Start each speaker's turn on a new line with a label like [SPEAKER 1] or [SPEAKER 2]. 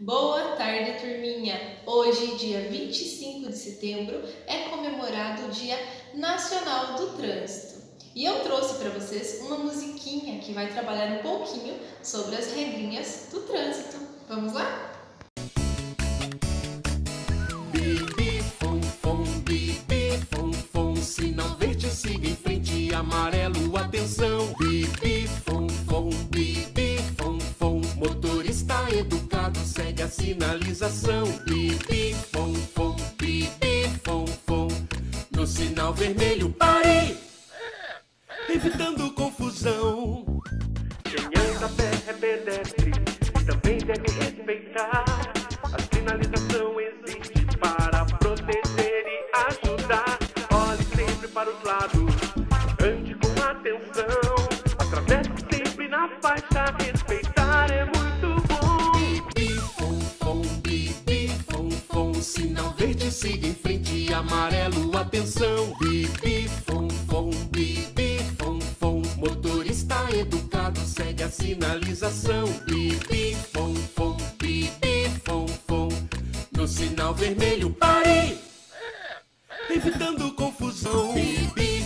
[SPEAKER 1] Boa tarde, turminha! Hoje, dia 25 de setembro, é comemorado o Dia Nacional do Trânsito. E eu trouxe para vocês uma musiquinha que vai trabalhar um pouquinho sobre as regrinhas do trânsito. Vamos lá?
[SPEAKER 2] Bibi, fom, fom, bibi, fom, fom Sinal verde, siga em frente, amarelo, a sinalização Bibi, fom, fom, bibi, fom, fom No sinal vermelho, pare! Evitando confusão
[SPEAKER 3] Quem anda a pé é pedestre também deve respeitar. A sinalização
[SPEAKER 2] Sinal verde, siga em frente, amarelo, atenção. Bibi, fom, fom, bibi, fom, fom Motorista educado, segue a sinalização. Bibi, fom, fom, bibi, fom, fom No sinal vermelho, pare! Evitando confusão. Bibi,